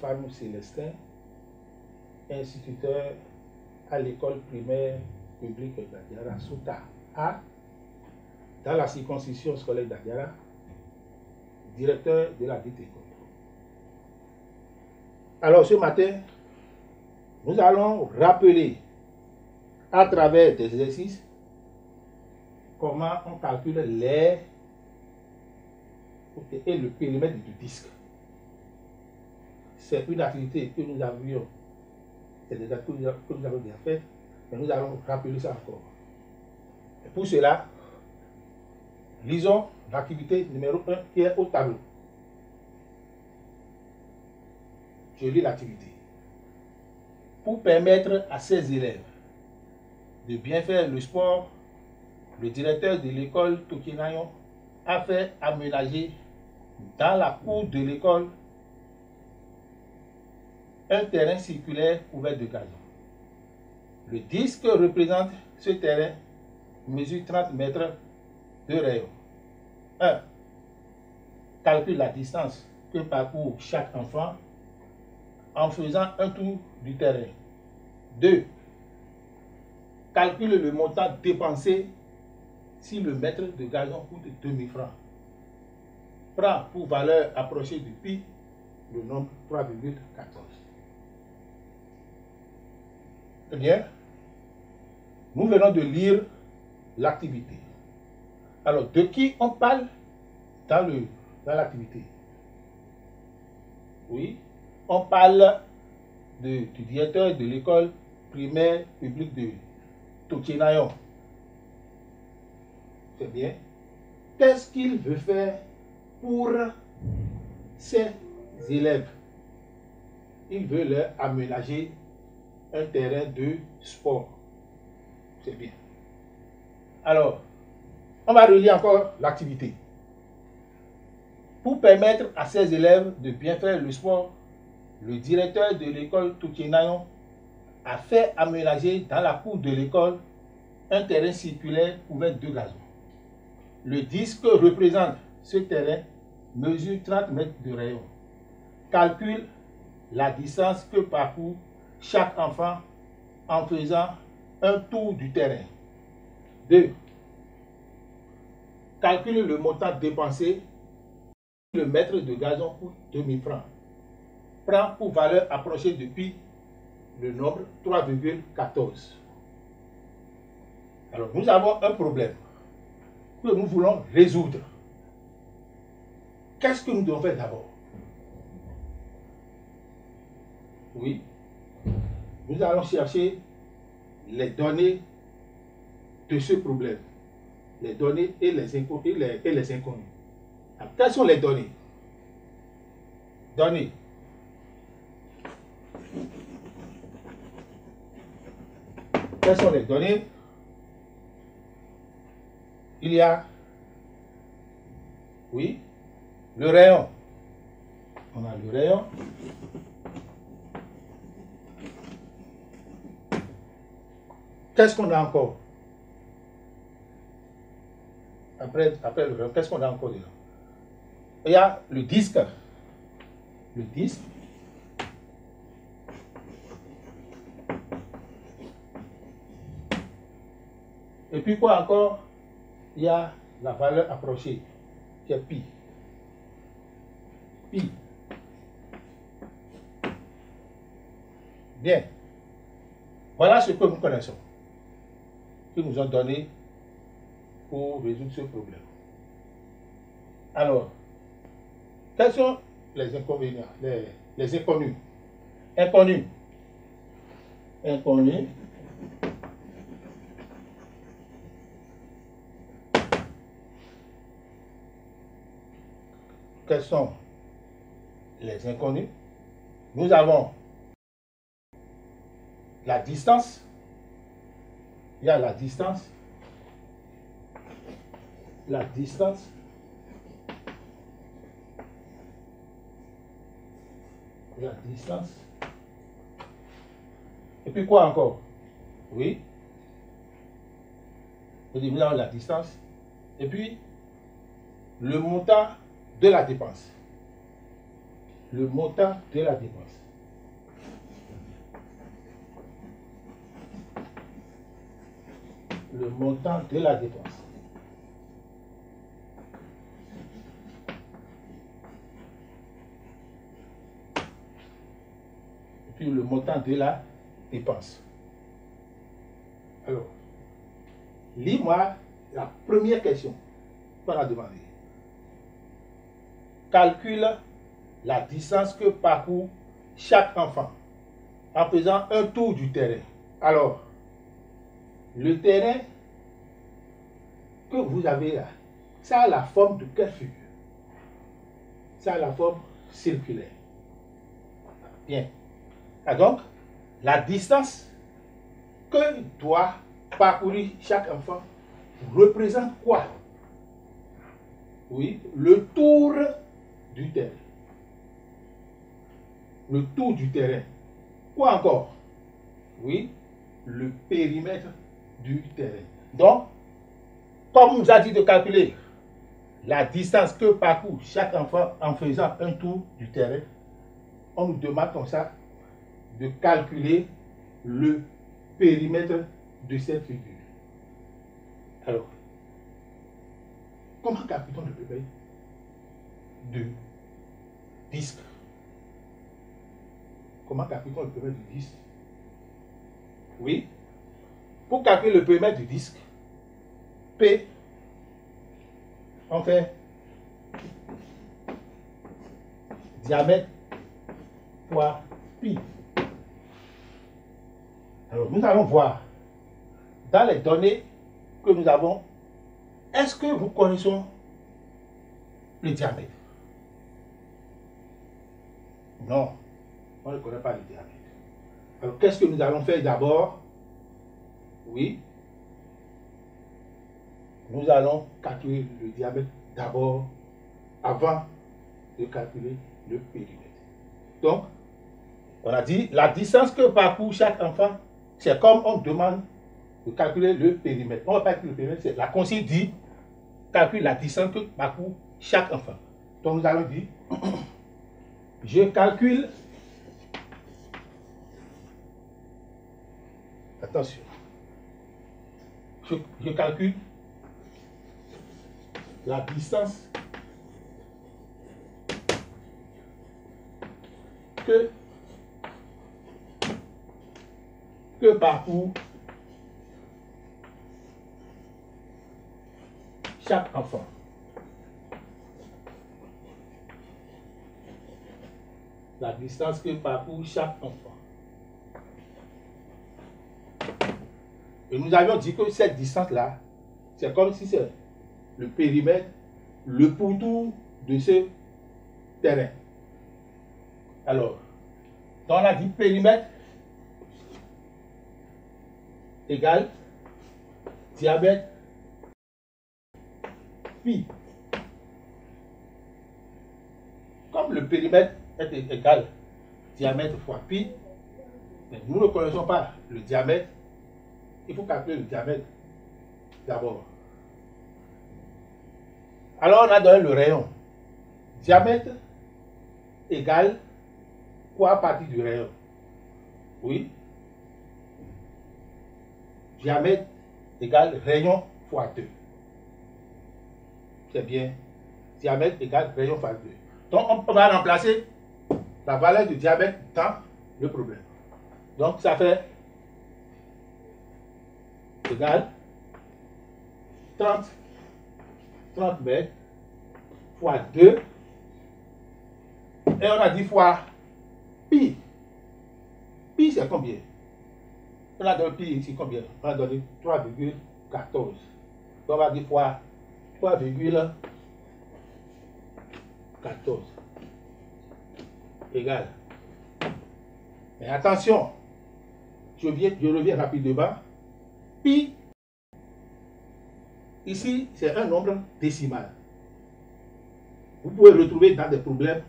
Fanou Célestin, instituteur à l'école primaire publique d'Adiara, Souta A, dans la circonscription scolaire d'Adiara, directeur de la dite école. Alors, ce matin, nous allons rappeler à travers des exercices comment on calcule l'air et le périmètre du disque. C'est une activité que nous avions, c'est des que nous avons déjà fait, mais nous allons rappeler ça encore. Et pour cela, lisons l'activité numéro 1 qui est au tableau. Je lis l'activité. Pour permettre à ses élèves de bien faire le sport, le directeur de l'école Tokinayon a fait aménager dans la cour de l'école un terrain circulaire couvert de gazon. Le disque représente ce terrain mesure 30 mètres de rayon. 1. Calcule la distance que parcourt chaque enfant en faisant un tour du terrain. 2. Calcule le montant dépensé si le mètre de gazon coûte 2000 francs. Prends pour valeur approchée du pi le nombre 3,14. Eh bien, nous venons de lire l'activité. Alors, de qui on parle dans l'activité? Oui, on parle du directeur de l'école primaire publique de Tokinayon. C'est bien. Qu'est-ce qu'il veut faire pour ses élèves? Il veut leur aménager un terrain de sport. C'est bien. Alors, on va relire encore l'activité. Pour permettre à ses élèves de bien faire le sport, le directeur de l'école Tukinayon a fait aménager dans la cour de l'école un terrain circulaire couvert de gazon. Le disque représente ce terrain mesure 30 mètres de rayon. Calcule la distance que parcourt chaque enfant en faisant un tour du terrain. 2. Calcule le montant dépensé. Le mètre de gazon coûte 2000 francs. Prends pour valeur approchée depuis le nombre 3,14. Alors, nous avons un problème que nous voulons résoudre. Qu'est-ce que nous devons faire d'abord? Oui, nous allons chercher les données de ce problème. Les données et les, inconnus. Quelles sont les données? Données. Quelles sont les données? Il y a, oui, le rayon. On a le rayon. Qu'est-ce qu'on a encore? Après, après le rayon, qu'est-ce qu'on a encore dedans? Il y a le disque. Le disque. Et puis quoi encore? Il y a la valeur approchée, qui est pi. Pi. Bien. Voilà ce que nous connaissons, nous ont donné pour résoudre ce problème. Alors, quels sont les inconvénients, les, les inconnus? Inconnus. Inconnus. Quels sont les inconnus? Nous avons la distance. Il y a la distance. La distance. La distance. Et puis quoi encore? Oui. avons la distance. Et puis, le montant de la dépense. Le montant de la dépense. Le montant de la dépense. Et puis le montant de la dépense. Alors, lis-moi la première question qu'on a demandé. Calcule la distance que parcourt chaque enfant en faisant un tour du terrain. Alors, le terrain que vous avez là, ça a la forme de quelle figure? Ça a la forme circulaire. Bien. Et donc, la distance que doit parcourir chaque enfant représente quoi? Oui, le tour du terrain. Le tour du terrain. Quoi encore? Oui, le périmètre du terrain. Donc, comme on nous a dit de calculer la distance que parcourt chaque enfant en faisant un tour du terrain, on nous demande comme ça de calculer le périmètre de cette figure. Alors, comment calcule-t-on le périmètre de disque? Comment calcule-t-on le périmètre du disque? Oui. Pour calculer le périmètre du disque, P, on fait diamètre fois pi. Alors, nous allons voir dans les données que nous avons, est-ce que vous connaissons le diamètre? Non, on ne connaît pas le diamètre. Alors, qu'est-ce que nous allons faire d'abord? Oui. Nous allons calculer le diamètre d'abord avant de calculer le périmètre. Donc, on a dit la distance que parcourt chaque enfant c'est comme on demande de calculer le périmètre. On va pas calculer le périmètre, c'est la consigne dit calcule la distance que parcourt chaque enfant. Donc nous allons dire, je calcule, attention, je, calcule la distance que que parcourt chaque enfant. La distance que parcourt chaque enfant. Et nous avions dit que cette distance-là, c'est comme si c'est le périmètre, le pourtour de ce terrain. Alors, dans la dit périmètre, égale diamètre pi. Comme le périmètre est égal diamètre fois pi, mais nous ne connaissons pas le diamètre, il faut calculer le diamètre d'abord. Alors on a donné le rayon. Diamètre égale quoi partie du rayon? Oui, diamètre égale rayon fois 2. C'est bien. Diamètre égale rayon fois 2. Donc, on va remplacer la valeur du diamètre dans le problème. Donc, ça fait égal 30, 30 mètres fois 2. Et on a dit fois pi. Pi, c'est combien? On a donné pi ici combien? On a donné 3,14. Donc on va dire fois 3,14 égal. Mais attention, je, viens, je reviens rapidement. Pi, ici, c'est un nombre décimal. Vous pouvez retrouver dans des problèmes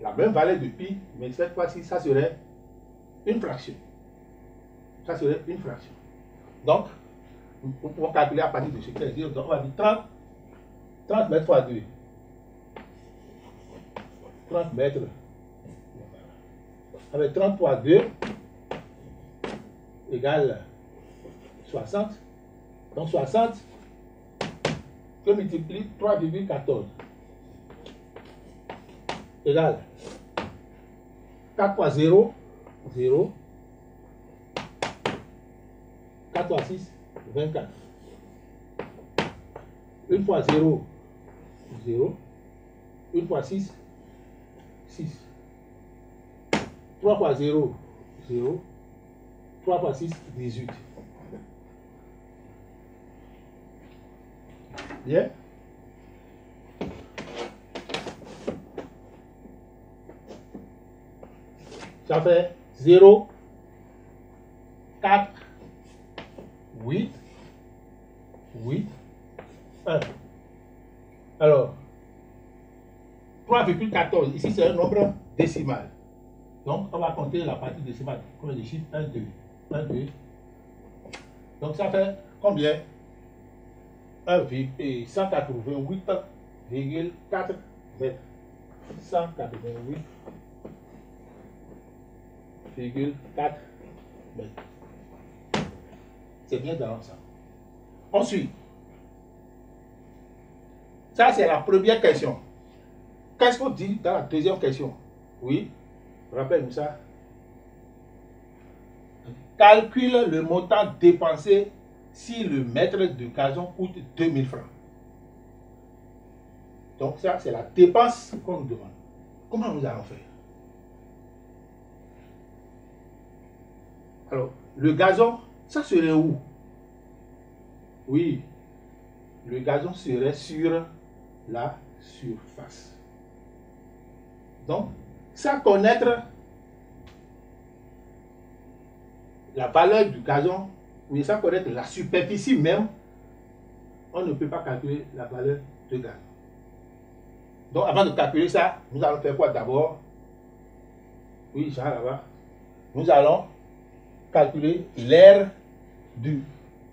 la même valeur de pi, mais cette fois-ci, ça serait une fraction. Ça serait une fraction. Donc, nous pouvons calculer à partir de ce est 0. Donc, on va dire 30, 30 mètres fois 2. 30 mètres. Avec 30 fois 2 égale 60. Donc 60 que multiplie 3,14 égale 4 fois 0, 0. 4 fois 6, 24. Une fois 0, 0. Une fois 6, 6. 3 fois 0, 0. 3 fois 6, 18. Bien. Ça fait 0, 4, 8, 8, 1. Alors, 3,14, ici c'est un nombre décimal. Donc, on va compter la partie décimale. Combien de chiffres? 1, 2. 1, 2. Donc, ça fait combien? 1,188,4 mètres. 188,4 mètres. C'est bien dans ça. Ensuite, ça c'est la première question. Qu'est-ce qu'on dit dans la deuxième question? Oui, rappelle-nous ça. Calcule le montant dépensé si le mètre de gazon coûte 2000 francs. Donc ça, c'est la dépense qu'on nous demande. Comment nous allons faire? Alors, le gazon, ça serait où? Oui, le gazon serait sur la surface. Donc, sans connaître la valeur du gazon, mais sans connaître la superficie même, on ne peut pas calculer la valeur de gazon. Donc, avant de calculer ça, nous allons faire quoi d'abord? Oui, Jean là-bas. Nous allons calculer l'air du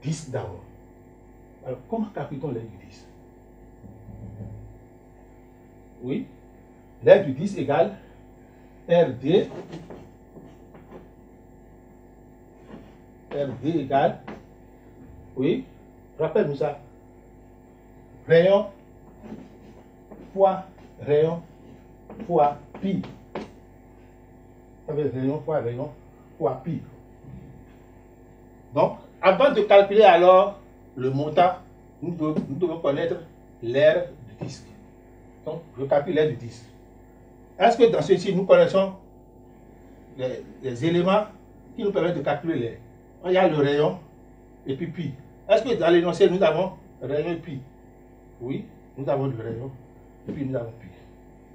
disque d'abord. Alors, comment calculons l'air du disque? Oui, l'air du disque égale RD. RD égale, oui, rappelle-nous ça, rayon fois rayon fois pi. Ça veut dire rayon fois rayon fois pi. Donc, avant de calculer alors le montant, nous devons, connaître l'air du disque. Donc, je calcule l'air du disque. Est-ce que dans ceci, nous connaissons les, éléments qui nous permettent de calculer l'air Il y a le rayon et puis pi. Est-ce que dans l'énoncé, nous avons rayon et pi Oui, nous avons le rayon et puis nous avons pi.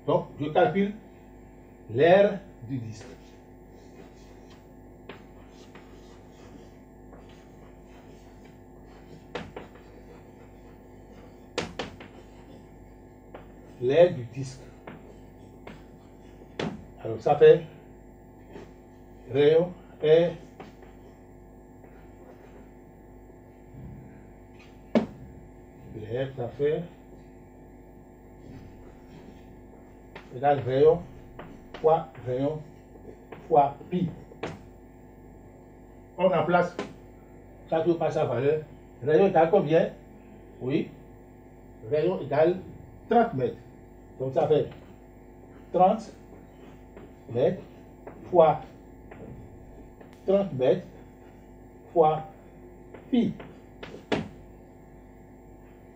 Donc, je calcule l'air du disque. l'air du disque. Alors ça fait rayon et ça fait égal rayon fois rayon fois pi. On remplace ça joue pas sa valeur. Rayon égale combien? Oui. Rayon égale 30 mètres. Donc ça fait 30 mètres fois 30 mètres fois pi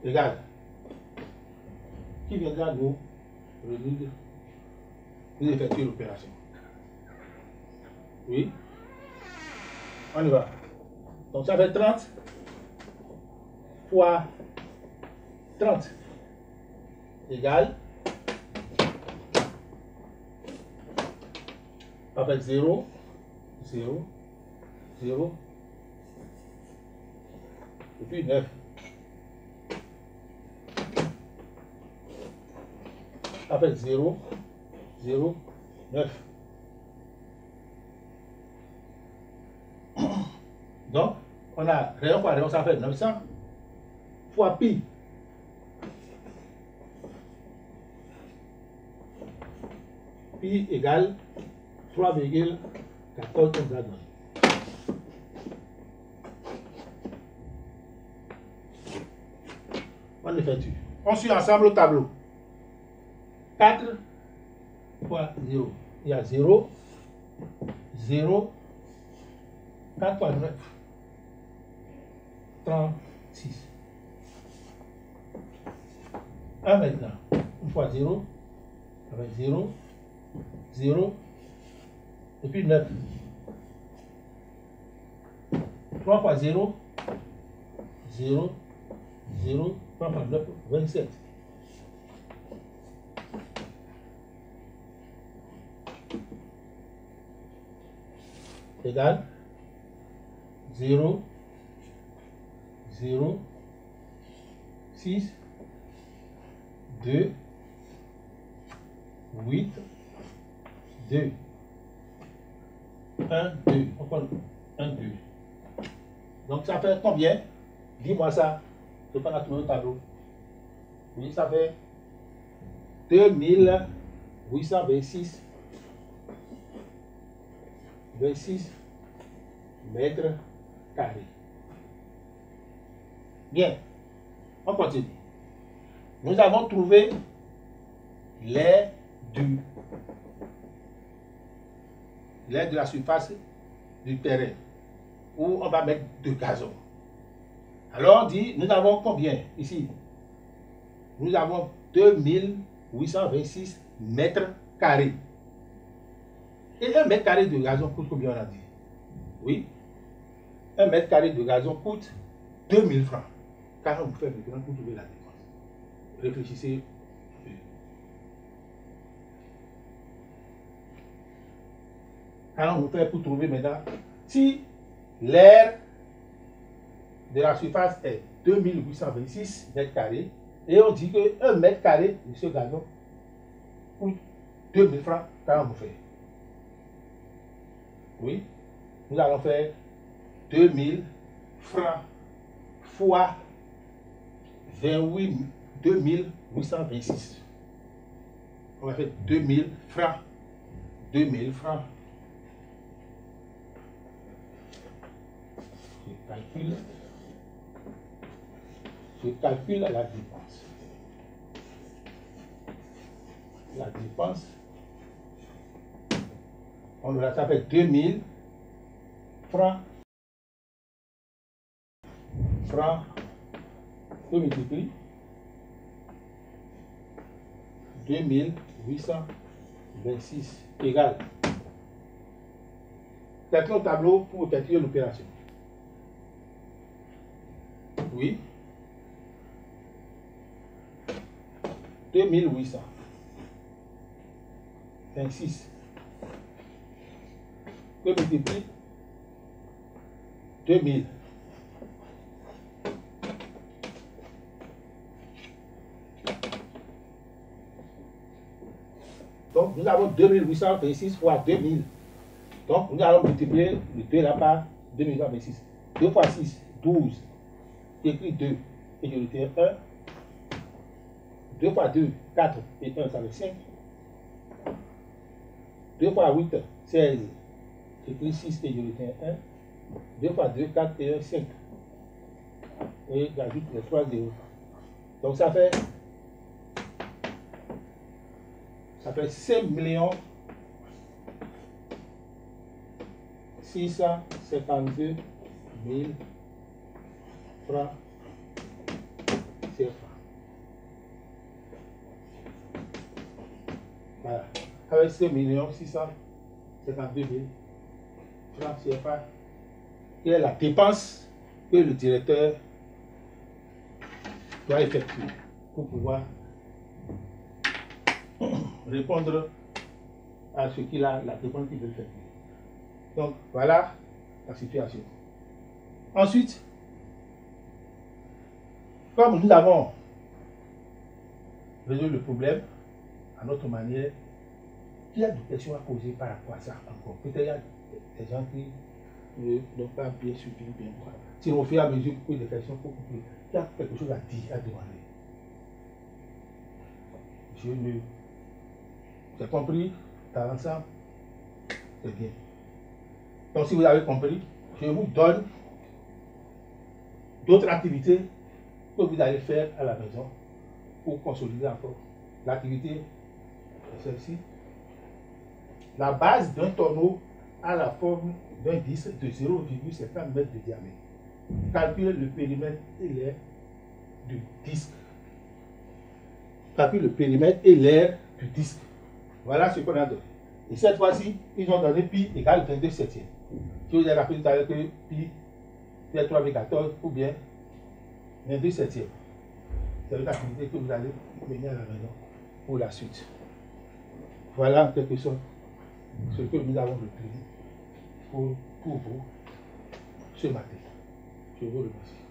égale qui viendra nous résoudre nous effectuer l'opération. Oui. On y va. Donc ça fait 30 fois 30 égale avec 0, 0, 0, et puis 9. Avec 0, 0, 9. Donc, on a rayon fois rayon, ça fait 900 fois pi. Pi égale 3,14 comme ça donne. On effectue. On suit ensemble au tableau. 4 fois 0. Il y a 0, 0, 4 fois 9, 36. 1 maintenant. 1 fois 0, avec 0, 0, et puis 9. 3 fois 0, 0, 0, 3 fois 9, 27. Égale 0, 0, 6, 2, 8, 2, 1, 2. On prend 1, 2. Donc ça fait combien? Dis-moi ça. Je prends la tour au tableau. Oui, ça fait 2826 26 mètres carrés. Bien, on continue. Nous avons trouvé l'air du l'air de la surface du terrain où on va mettre de gazon. Alors on dit, nous avons combien ici? Nous avons 2826 mètres carrés. Et un mètre carré de gazon coûte combien on a dit? Oui. Un mètre carré de gazon coûte 2000 francs. Car vous fait maintenant pour trouver la dépense. Réfléchissez. On vous fait pour trouver maintenant. Si l'air de la surface est 2826 mètres carrés, et on dit que 1 mètre carré de ce gazon coûte 2000 francs, on vous fait oui, nous allons faire 2000 francs fois 28 2826. On va faire 2000 francs. 2000 francs. Je calcule. Je calcule la dépense. La dépense on aura ça fait 2000 francs. Francs. Je multiplie. 2826 égale. Faites au tableau pour effectuer l'opération. Oui. 2800. 26 que multiplie 2000. Donc, nous avons 2826 fois 2000. Donc, nous allons multiplier le 2 là par 2826. 2 fois 6, 12. Écrit 2. Et je retire 1. 2 fois 2, 4. Et 1, ça fait 5. 2 fois 8, 16 6 et je retiens 1. 2 fois 2, 4 et 1, 5. Et j'ajoute les 3 zéros. Donc ça fait ça fait 5 millions 652 000 francs CFA. Voilà. Avec 5 millions 652 000 CFA, quelle est la dépense que le directeur doit effectuer pour pouvoir répondre à ce qu'il a, la dépense qu'il veut effectuer. Donc voilà la situation. Ensuite, comme nous avons résolu le problème à notre manière, il y a des questions à poser par rapport à ça encore. Peut-être il y a des gens qui n'ont pas bien suivi, bien quoi. Sinon, au fur et à mesure que des questions, il y a quelque chose à dire, à demander. Je ne. J'ai compris, dans l'ensemble, c'est bien. Donc, si vous avez compris, je vous donne d'autres activités que vous allez faire à la maison pour consolider encore. L'activité celle-ci. La base d'un tonneau a la forme d'un disque de 0,50 mètres de diamètre. Calculez le périmètre et l'air du disque. Calculez le périmètre et l'air du disque. Voilà ce qu'on a donné. Et cette fois-ci, ils ont donné pi égale 22 septième. Je vous ai rappelé tout à l'heure que pi c'est 3,14 ou bien 22 septième. C'est une activité que vous allez mener à la maison pour la suite. Voilà en quelque sorte ce que nous avons retenu pour, pour vous ce matin. Je vous remercie.